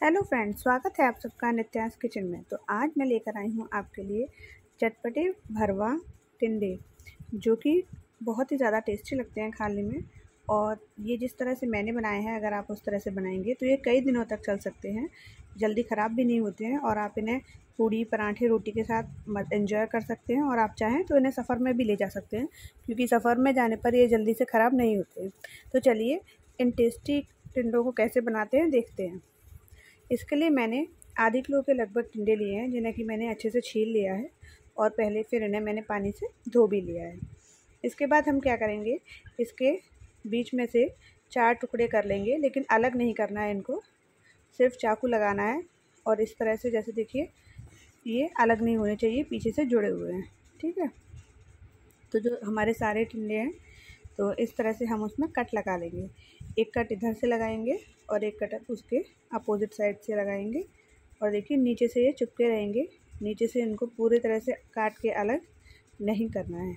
Hello friends, स्वागत है आप सबका नित्यास किचन में। तो आज मैं लेकर आई हूँ आपके लिए चटपटे भरवा टिंडे, जो कि बहुत ही ज़्यादा टेस्टी लगते हैं खाने में। और ये जिस तरह से मैंने बनाए हैं, अगर आप उस तरह से बनाएँगे तो ये कई दिनों तक चल सकते हैं। जल्दी ख़राब भी नहीं होते हैं और आप इन्हें पूड़ी, पराठे, रोटी के साथ एंजॉय कर सकते हैं और आप चाहें तो इन्हें सफ़र में भी ले जा सकते हैं, क्योंकि सफ़र में जाने पर ये जल्दी से ख़राब नहीं होते। तो चलिए इन टेस्टी टिंडों को कैसे बनाते हैं, देखते हैं। इसके लिए मैंने आधी किलो के लगभग टिंडे लिए हैं, जिन्हें कि मैंने अच्छे से छील लिया है और पहले फिर इन्हें मैंने पानी से धो भी लिया है। इसके बाद हम क्या करेंगे, इसके बीच में से चार टुकड़े कर लेंगे, लेकिन अलग नहीं करना है इनको, सिर्फ़ चाकू लगाना है और इस तरह से, जैसे देखिए, ये अलग नहीं होने चाहिए, पीछे से जुड़े हुए हैं, ठीक है? तो जो हमारे सारे टिंडे हैं तो इस तरह से हम उसमें कट लगा लेंगे। एक कट इधर से लगाएँगे और एक कट उसके अपोजिट साइड से लगाएँगे। और देखिए, नीचे से ये चुपके रहेंगे। नीचे से इनको पूरी तरह से काट के अलग नहीं करना है।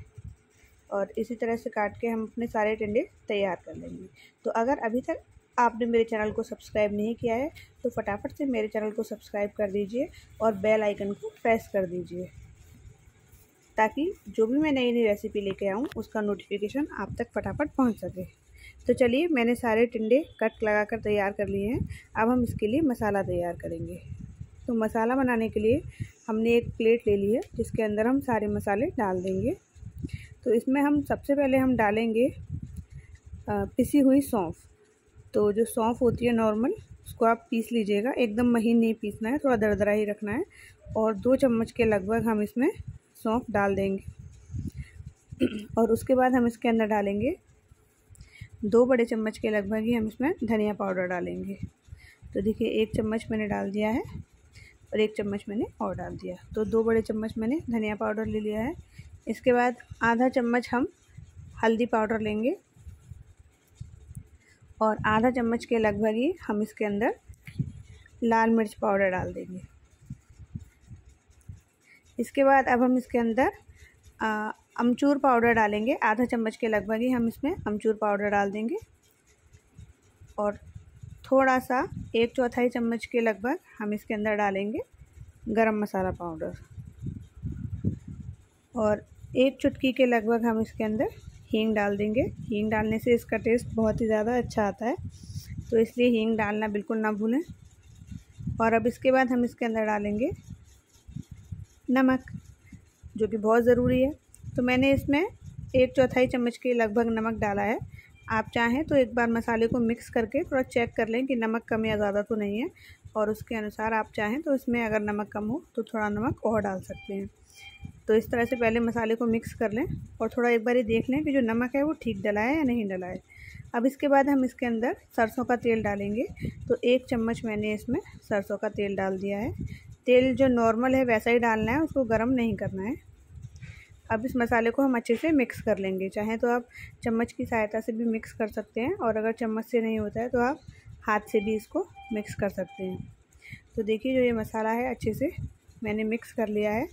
और इसी तरह से काट के हम अपने सारे टिंडे तैयार कर लेंगे। तो अगर अभी तक आपने मेरे चैनल को सब्सक्राइब नहीं किया है तो फटाफट से मेरे चैनल को सब्सक्राइब कर दीजिए और बेल आइकन को प्रेस कर दीजिए। ताकि जो भी मैं नई नई रेसिपी लेके आऊँ, उसका नोटिफिकेशन आप तक फटाफट पहुँच सके। तो चलिए, मैंने सारे टिंडे कट लगा कर तैयार कर लिए हैं। अब हम इसके लिए मसाला तैयार करेंगे। तो मसाला बनाने के लिए हमने एक प्लेट ले ली है, जिसके अंदर हम सारे मसाले डाल देंगे। तो इसमें हम सबसे पहले हम डालेंगे पिसी हुई सौंफ। तो जो सौंफ होती है नॉर्मल उसको आप पीस लीजिएगा। एकदम महीन नहीं पीसना है, थोड़ा दरदरा ही रखना है। और दो चम्मच के लगभग हम इसमें सौंफ डाल देंगे। और उसके बाद हम इसके अंदर डालेंगे दो बड़े चम्मच के लगभग ही हम इसमें धनिया पाउडर डालेंगे। तो देखिए, एक चम्मच मैंने डाल दिया है और एक चम्मच मैंने और डाल दिया। तो दो बड़े चम्मच मैंने धनिया पाउडर ले लिया है। इसके बाद आधा चम्मच हम हल्दी पाउडर लेंगे और आधा चम्मच के लगभग ही हम इसके अंदर लाल मिर्च पाउडर डाल देंगे। इसके बाद अब हम इसके अंदर अमचूर पाउडर डालेंगे। आधा चम्मच के लगभग ही हम इसमें अमचूर पाउडर डाल देंगे। और थोड़ा सा एक चौथाई चम्मच के लगभग हम इसके अंदर डालेंगे गरम मसाला पाउडर। और एक चुटकी के लगभग हम इसके अंदर हींग डाल देंगे। हींग डालने से इसका टेस्ट बहुत ही ज़्यादा अच्छा आता है। तो इसलिए हींग डालना बिल्कुल ना भूलें। और अब इसके बाद हम इसके अंदर डालेंगे नमक, जो कि बहुत ज़रूरी है। तो मैंने इसमें एक चौथाई चम्मच के लगभग नमक डाला है। आप चाहें तो एक बार मसाले को मिक्स करके थोड़ा चेक कर लें कि नमक कम या ज़्यादा तो नहीं है। और उसके अनुसार आप चाहें तो इसमें अगर नमक कम हो तो थोड़ा नमक और डाल सकते हैं। तो इस तरह से पहले मसाले को मिक्स कर लें और थोड़ा एक बार ही देख लें कि जो नमक है वो ठीक डला है या नहीं डला है। अब इसके बाद हम इसके अंदर सरसों का तेल डालेंगे। तो एक चम्मच मैंने इसमें सरसों का तेल डाल दिया है। तेल जो नॉर्मल है, वैसा ही डालना है, उसको गर्म नहीं करना है। अब इस मसाले को हम अच्छे से मिक्स कर लेंगे। चाहें तो आप चम्मच की सहायता से भी मिक्स कर सकते हैं, और अगर चम्मच से नहीं होता है तो आप हाथ से भी इसको मिक्स कर सकते हैं। तो देखिए, जो ये मसाला है, अच्छे से मैंने मिक्स कर लिया है।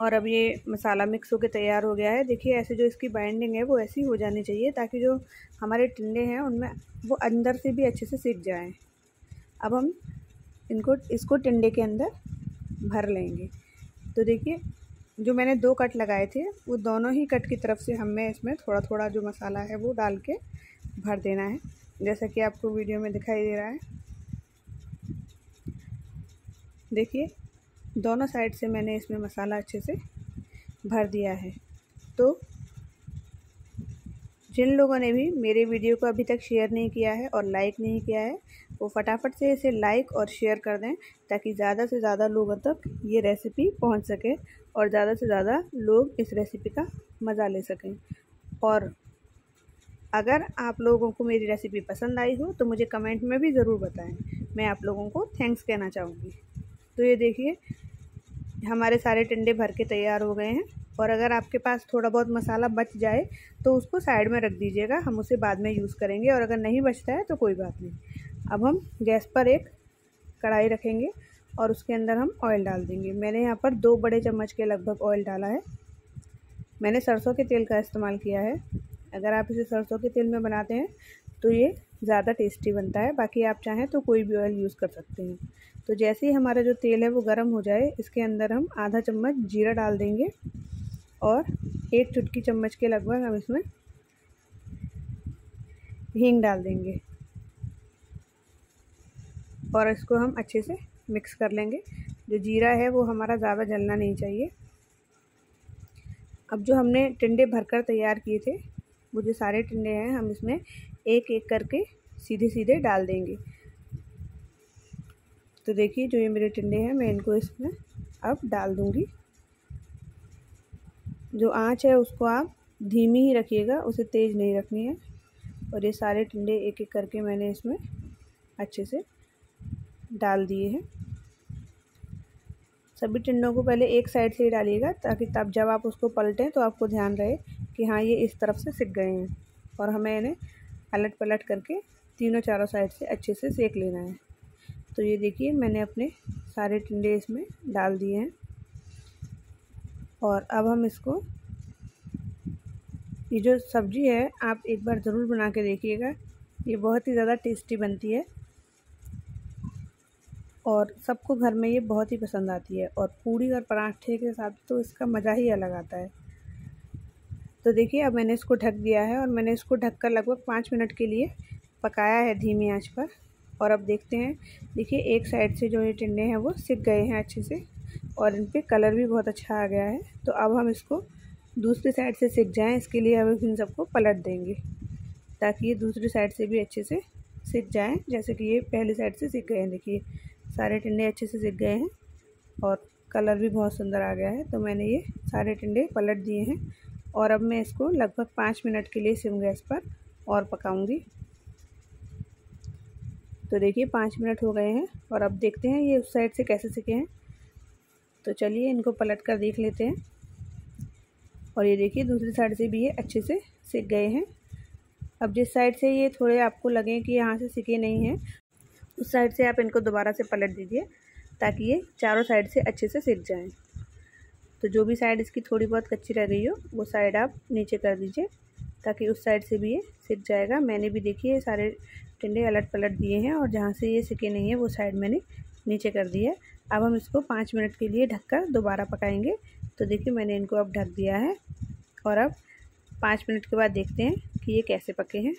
और अब ये मसाला मिक्स होकर तैयार हो गया है। देखिए, ऐसे जो इसकी बाइंडिंग है, वो ऐसी हो जानी चाहिए, ताकि जो हमारे टिंडे हैं, उनमें वो अंदर से भी अच्छे से सीख जाएँ। अब हम इनको, इसको टिंडे के अंदर भर लेंगे। तो देखिए, जो मैंने दो कट लगाए थे, वो दोनों ही कट की तरफ़ से हमें इसमें थोड़ा थोड़ा जो मसाला है, वो डाल के भर देना है। जैसा कि आपको वीडियो में दिखाई दे रहा है। देखिए, दोनों साइड से मैंने इसमें मसाला अच्छे से भर दिया है। तो जिन लोगों ने भी मेरे वीडियो को अभी तक शेयर नहीं किया है और लाइक नहीं किया है, वो फटाफट से इसे लाइक और शेयर कर दें ताकि ज़्यादा से ज़्यादा लोगों तक ये रेसिपी पहुँच सके और ज़्यादा से ज़्यादा लोग इस रेसिपी का मज़ा ले सकें। और अगर आप लोगों को मेरी रेसिपी पसंद आई हो तो मुझे कमेंट में भी ज़रूर बताएँ। मैं आप लोगों को थैंक्स कहना चाहूँगी। तो ये देखिए, हमारे सारे टिंडे भर के तैयार हो गए हैं। और अगर आपके पास थोड़ा बहुत मसाला बच जाए तो उसको साइड में रख दीजिएगा, हम उसे बाद में यूज़ करेंगे और अगर नहीं बचता है तो कोई बात नहीं। अब हम गैस पर एक कढ़ाई रखेंगे और उसके अंदर हम ऑयल डाल देंगे। मैंने यहाँ पर दो बड़े चम्मच के लगभग ऑयल डाला है। मैंने सरसों के तेल का इस्तेमाल किया है। अगर आप इसे सरसों के तेल में बनाते हैं तो ये ज़्यादा टेस्टी बनता है। बाकी आप चाहें तो कोई भी ऑयल यूज़ कर सकते हैं। तो जैसे ही हमारा जो तेल है, वो गर्म हो जाए, इसके अंदर हम आधा चम्मच जीरा डाल देंगे। और एक चुटकी चम्मच के लगभग हम इसमें हींग डाल देंगे। और इसको हम अच्छे से मिक्स कर लेंगे। जो जीरा है वो हमारा ज़्यादा जलना नहीं चाहिए। अब जो हमने टिंडे भरकर तैयार किए थे, वो जो सारे टिंडे हैं, हम इसमें एक एक करके सीधे सीधे डाल देंगे। तो देखिए, जो ये मेरे टिंडे हैं, मैं इनको इसमें अब डाल दूँगी। जो आँच है उसको आप धीमी ही रखिएगा, उसे तेज़ नहीं रखनी है। और ये सारे टिंडे एक एक करके मैंने इसमें अच्छे से डाल दिए हैं। सभी टिंडों को पहले एक साइड से ही डालिएगा, ताकि तब जब आप उसको पलटें तो आपको ध्यान रहे कि हाँ ये इस तरफ़ से सिक गए हैं। और हमें इन्हें पलट पलट करके तीनों चारों साइड से अच्छे से सेक लेना है। तो ये देखिए, मैंने अपने सारे टिंडे इसमें डाल दिए हैं। और अब हम इसको, ये जो सब्ज़ी है, आप एक बार ज़रूर बना के देखिएगा। ये बहुत ही ज़्यादा टेस्टी बनती है। और सबको घर में ये बहुत ही पसंद आती है। और पूड़ी और पराठे के साथ तो इसका मज़ा ही अलग आता है। तो देखिए, अब मैंने इसको ढक दिया है और मैंने इसको ढक कर लगभग पाँच मिनट के लिए पकाया है धीमी आँच पर। और अब देखते हैं। देखिए, एक साइड से जो ये टिंडे हैं, वो सिक गए हैं अच्छे से। और इन पर कलर भी बहुत अच्छा आ गया है। तो अब हम इसको दूसरी साइड से सिक जाएँ, इसके लिए हम इन सबको पलट देंगे, ताकि ये दूसरी साइड से भी अच्छे से सिक जाएँ, जैसे कि ये पहली साइड से सिक गए हैं। देखिए, सारे टिंडे अच्छे से सिक गए हैं और कलर भी बहुत सुंदर आ गया है। तो मैंने ये सारे टिंडे पलट दिए हैं और अब मैं इसको लगभग पाँच मिनट के लिए सिम गैस पर और पकाऊँगी। तो देखिए, पाँच मिनट हो गए हैं और अब देखते हैं ये उस साइड से कैसे सिके हैं। तो चलिए इनको पलट कर देख लेते हैं। और ये देखिए, दूसरी साइड से भी ये अच्छे से सिक गए हैं। अब जिस साइड से ये थोड़े आपको लगे कि यहाँ से सिके नहीं हैं, उस साइड से आप इनको दोबारा से पलट दीजिए, ताकि ये चारों साइड से अच्छे से सिक जाएँ। तो जो भी साइड इसकी थोड़ी बहुत कच्ची रह गई हो, वो साइड आप नीचे कर दीजिए, ताकि उस साइड से भी ये सिक जाएगा। मैंने भी देखिए सारे टिंडे अलट पलट दिए हैं, और जहाँ से ये सिके नहीं है, वो साइड मैंने नीचे कर दिया अब हम इसको पाँच मिनट के लिए ढककर दोबारा पकाएँगे। तो देखिए मैंने इनको अब ढक दिया है। और अब पाँच मिनट के बाद देखते हैं कि ये कैसे पके हैं।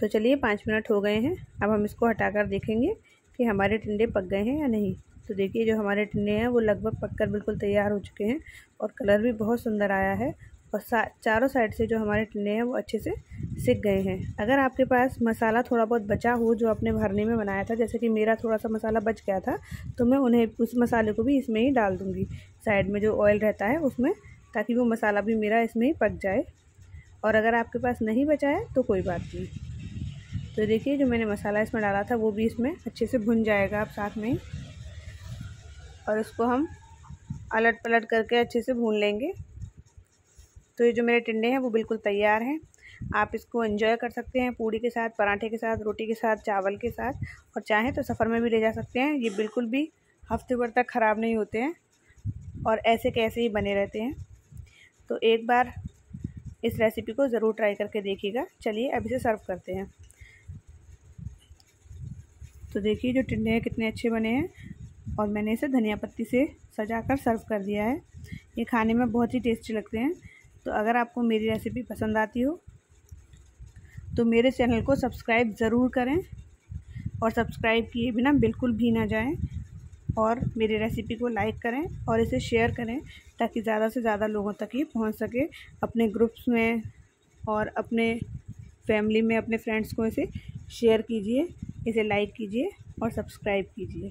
तो चलिए पाँच मिनट हो गए हैं। अब हम इसको हटाकर देखेंगे कि हमारे टिंडे पक गए हैं या नहीं। तो देखिए जो हमारे टिंडे हैं वो लगभग पककर बिल्कुल तैयार हो चुके हैं और कलर भी बहुत सुंदर आया है। और चारों साइड से जो हमारे टिंडे हैं वो अच्छे से सिक गए हैं। अगर आपके पास मसाला थोड़ा बहुत बचा हो जो आपने भरने में बनाया था, जैसे कि मेरा थोड़ा सा मसाला बच गया था तो मैं उन्हें उस मसाले को भी इसमें ही डाल दूँगी। साइड में जो ऑयल रहता है उसमें, ताकि वो मसाला भी मेरा इसमें ही पक जाए। और अगर आपके पास नहीं बचा है तो कोई बात नहीं। तो देखिए, जो मैंने मसाला इसमें डाला था, वो भी इसमें अच्छे से भुन जाएगा आप साथ में ही। और उसको हम अलट पलट करके अच्छे से भून लेंगे। तो ये जो मेरे टिंडे हैं वो बिल्कुल तैयार हैं। आप इसको एंजॉय कर सकते हैं पूड़ी के साथ, पराठे के साथ, रोटी के साथ, चावल के साथ और चाहें तो सफ़र में भी ले जा सकते हैं। ये बिल्कुल भी हफ़्ते भर तक ख़राब नहीं होते हैं और ऐसे कैसे ही बने रहते हैं। तो एक बार इस रेसिपी को ज़रूर ट्राई करके देखिएगा। चलिए अब इसे सर्व करते हैं। तो देखिए जो टिंडे हैं कितने अच्छे बने हैं और मैंने इसे धनिया पत्ती से सजा कर सर्व कर दिया है। ये खाने में बहुत ही टेस्टी लगते हैं। तो अगर आपको मेरी रेसिपी पसंद आती हो तो मेरे चैनल को सब्सक्राइब ज़रूर करें और सब्सक्राइब किए बिना बिल्कुल भी ना जाएँ और मेरी रेसिपी को लाइक करें और इसे शेयर करें ताकि ज़्यादा से ज़्यादा लोगों तक ये पहुँच सके अपने ग्रुप्स में और अपने फैमिली में अपने फ्रेंड्स को इसे शेयर कीजिए, इसे लाइक कीजिए और सब्सक्राइब कीजिए।